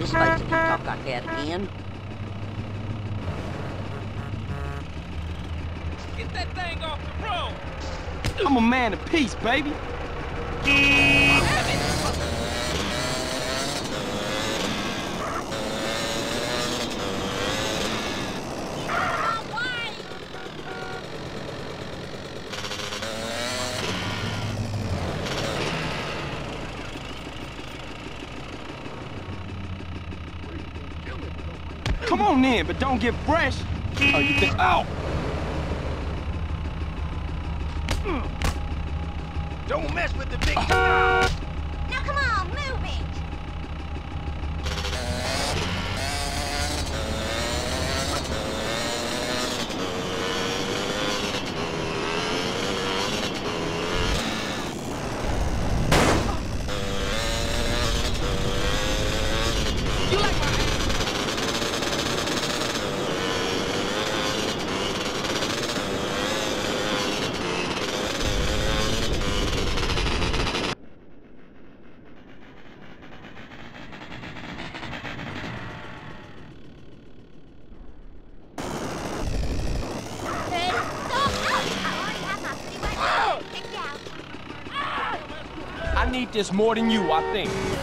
best. I bust this place if you talk like that again. Get that thing off the road! I'm a man of peace, baby. On in, but don't get fresh. Oh, you think? Ow! Don't mess with the big This more than you, I think.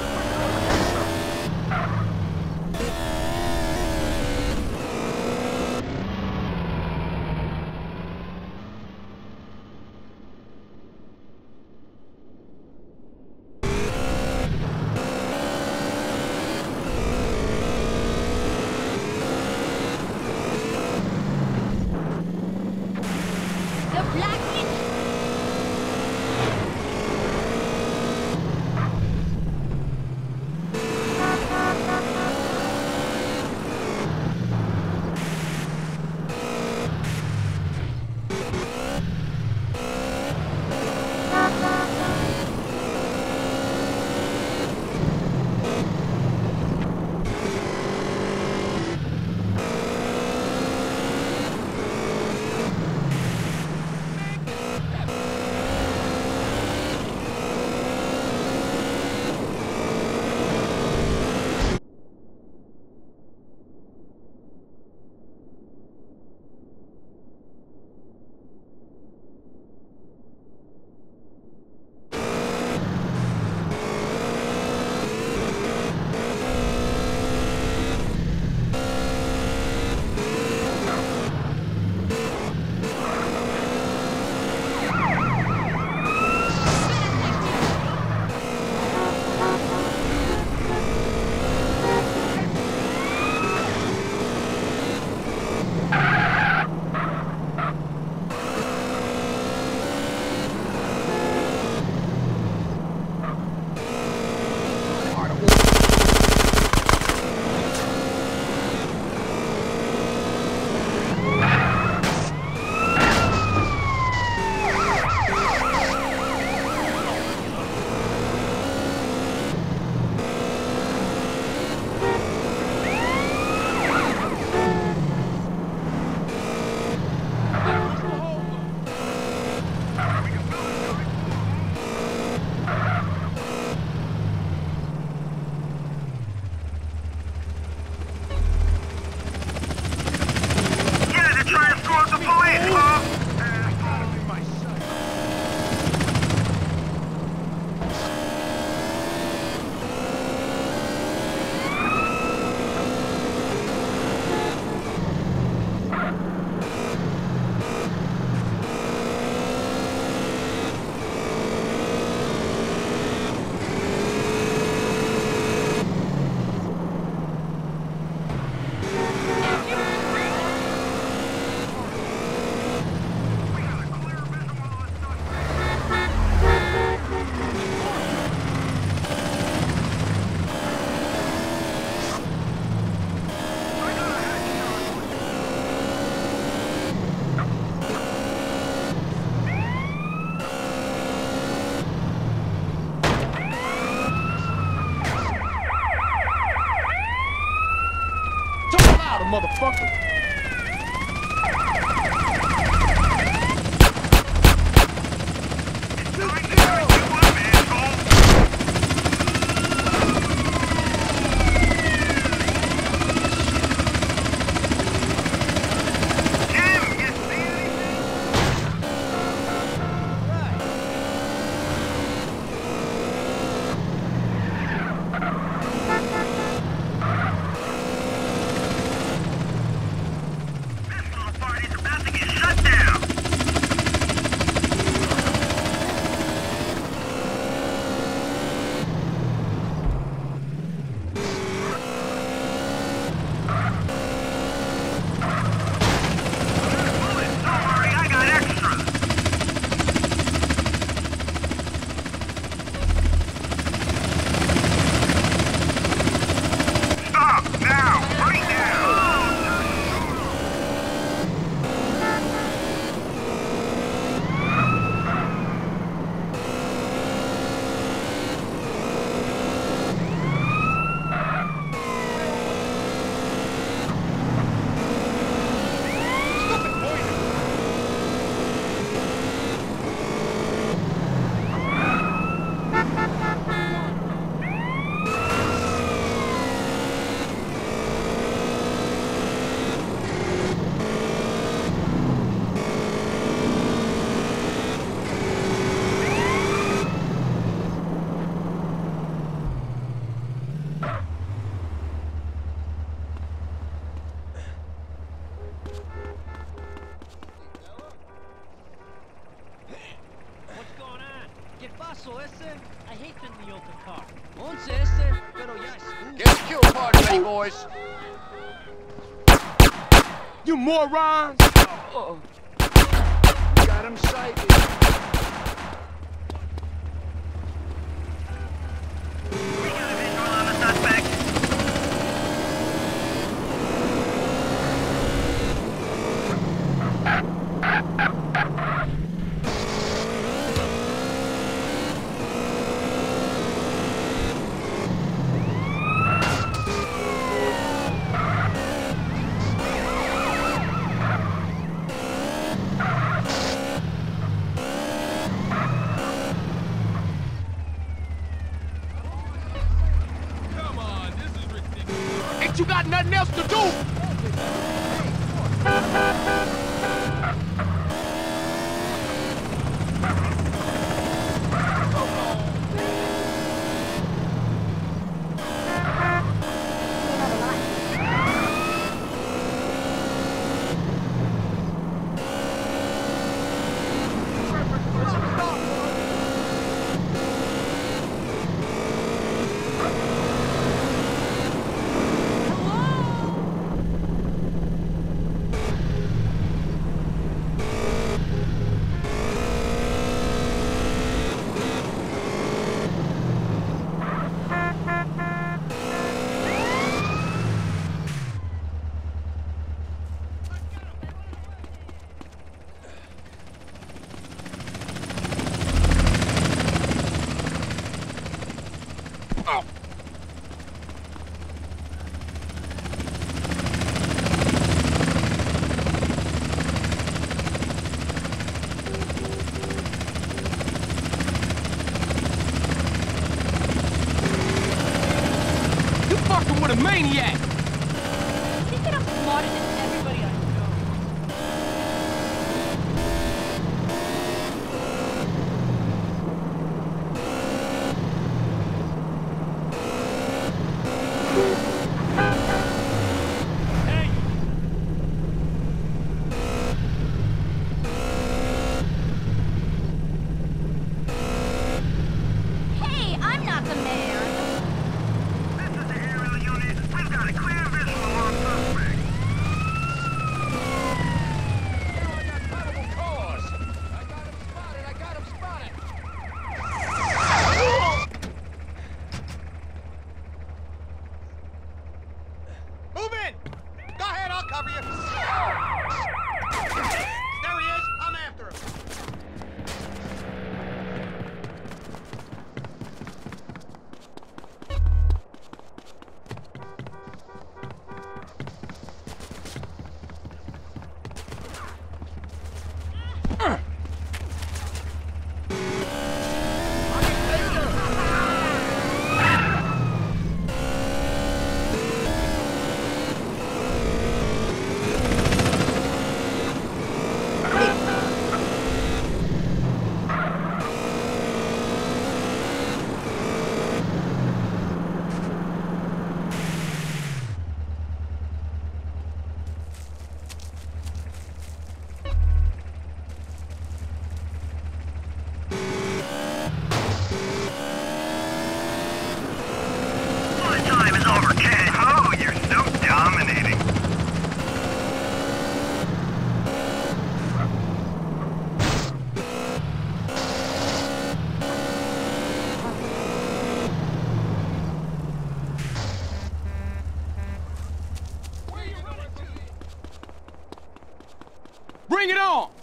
foco. You morons! Oh. Got him sighted. bring it on.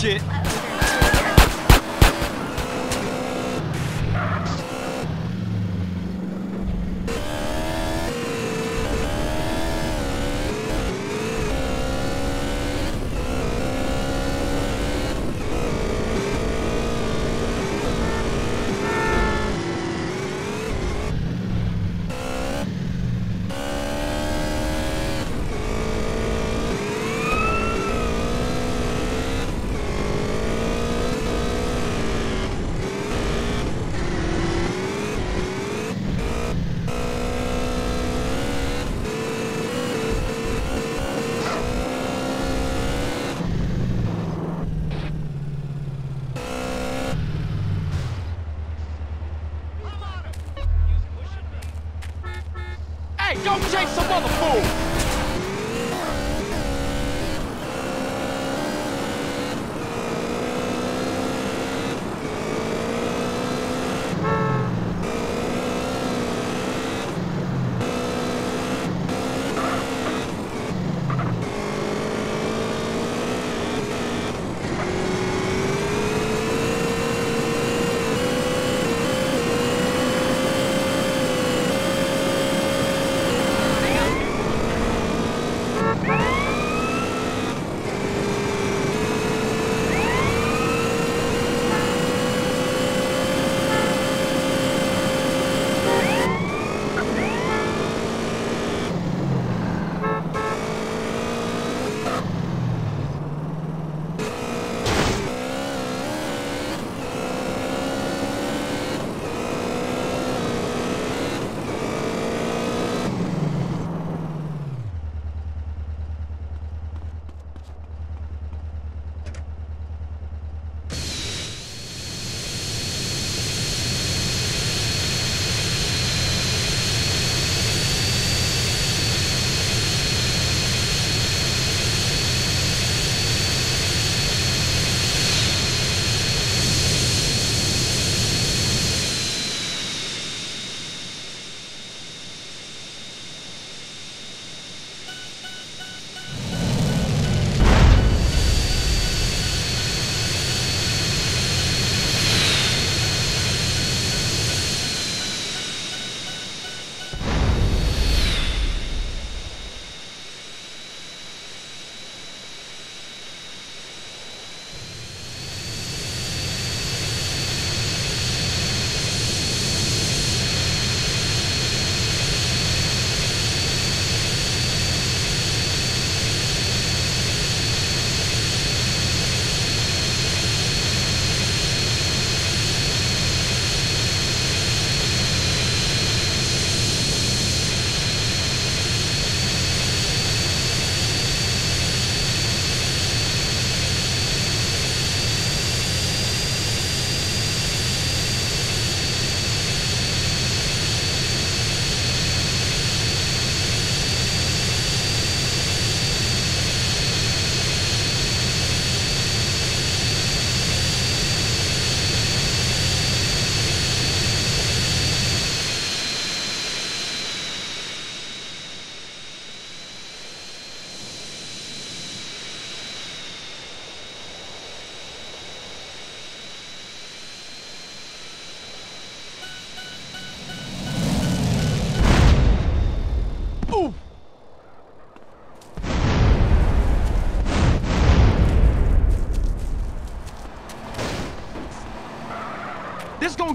chier.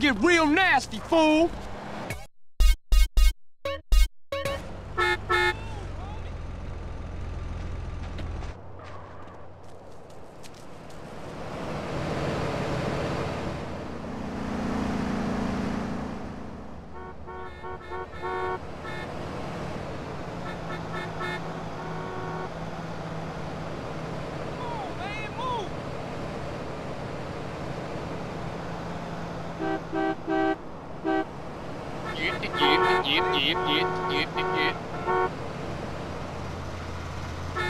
Get real nasty, fool!